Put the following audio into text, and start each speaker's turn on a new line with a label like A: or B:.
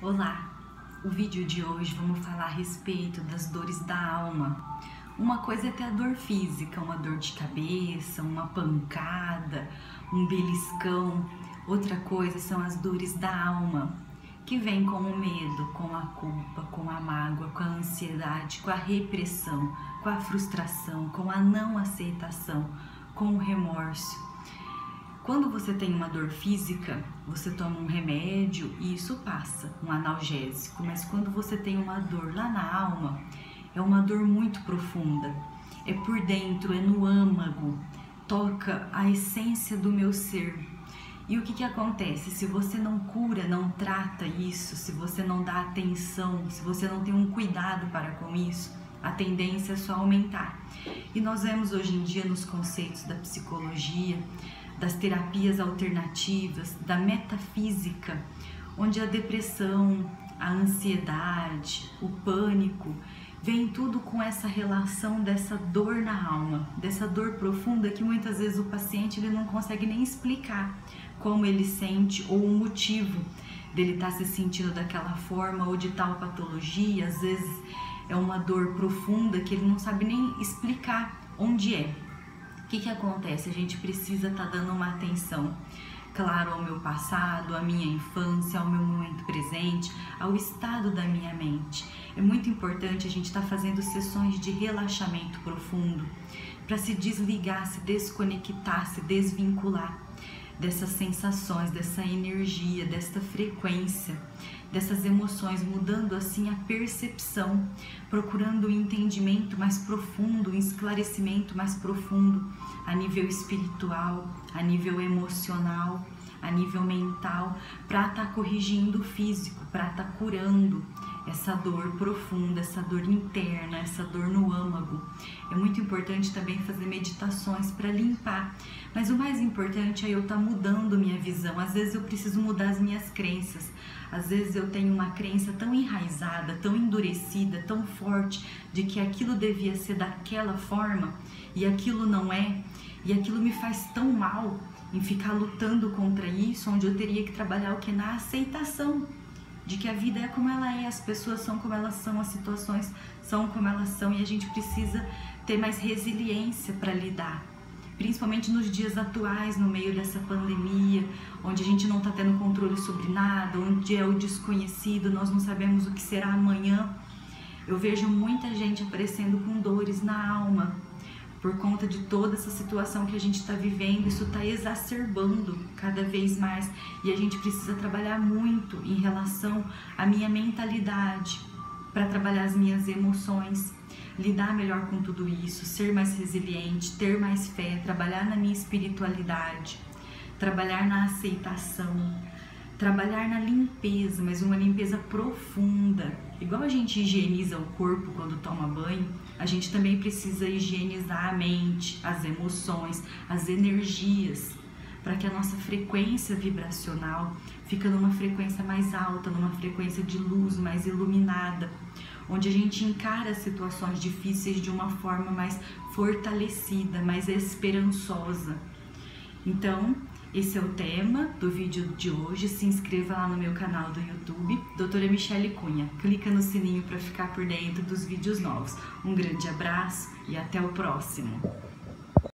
A: Olá! O vídeo de hoje vamos falar a respeito das dores da alma. Uma coisa é ter a dor física, uma dor de cabeça, uma pancada, um beliscão. Outra coisa são as dores da alma, que vem com o medo, com a culpa, com a mágoa, com a ansiedade, com a repressão, com a frustração, com a não aceitação, com o remorso. Quando você tem uma dor física, você toma um remédio e isso passa, um analgésico. Mas quando você tem uma dor lá na alma, é uma dor muito profunda. É por dentro, é no âmago, toca a essência do meu ser. E o que, que acontece? Se você não cura, não trata isso, se você não dá atenção, se você não tem um cuidado para com isso, a tendência é só aumentar. E nós vemos hoje em dia nos conceitos da psicologia das terapias alternativas, da metafísica, onde a depressão, a ansiedade, o pânico, vem tudo com essa relação dessa dor na alma, dessa dor profunda que muitas vezes o paciente ele não consegue nem explicar como ele sente ou o motivo dele estar tá se sentindo daquela forma ou de tal patologia, às vezes é uma dor profunda que ele não sabe nem explicar onde é. O que, que acontece? A gente precisa estar tá dando uma atenção, claro, ao meu passado, à minha infância, ao meu momento presente, ao estado da minha mente. É muito importante a gente estar tá fazendo sessões de relaxamento profundo para se desligar, se desconectar, se desvincular dessas sensações, dessa energia, desta frequência dessas emoções, mudando assim a percepção, procurando um entendimento mais profundo, um esclarecimento mais profundo a nível espiritual, a nível emocional, a nível mental, para estar tá corrigindo o físico, para estar tá curando essa dor profunda, essa dor interna, essa dor no âmago. É muito importante também fazer meditações para limpar, mas o mais importante é eu estar tá mudando minha visão. Às vezes eu preciso mudar as minhas crenças. Às vezes eu tenho uma crença tão enraizada, tão endurecida, tão forte de que aquilo devia ser daquela forma e aquilo não é, e aquilo me faz tão mal em ficar lutando contra isso, onde eu teria que trabalhar o que na aceitação de que a vida é como ela é, as pessoas são como elas são, as situações são como elas são e a gente precisa ter mais resiliência para lidar. Principalmente nos dias atuais, no meio dessa pandemia, onde a gente não está tendo controle sobre nada, onde é o desconhecido, nós não sabemos o que será amanhã. Eu vejo muita gente aparecendo com dores na alma, por conta de toda essa situação que a gente está vivendo, isso está exacerbando cada vez mais e a gente precisa trabalhar muito em relação à minha mentalidade, para trabalhar as minhas emoções, lidar melhor com tudo isso, ser mais resiliente, ter mais fé, trabalhar na minha espiritualidade, trabalhar na aceitação, trabalhar na limpeza, mas uma limpeza profunda. Igual a gente higieniza o corpo quando toma banho, a gente também precisa higienizar a mente, as emoções, as energias, para que a nossa frequência vibracional fique numa frequência mais alta, numa frequência de luz mais iluminada, onde a gente encara situações difíceis de uma forma mais fortalecida, mais esperançosa. Então, esse é o tema do vídeo de hoje. Se inscreva lá no meu canal do YouTube, Doutora Michele Cunha. Clica no sininho para ficar por dentro dos vídeos novos. Um grande abraço e até o próximo.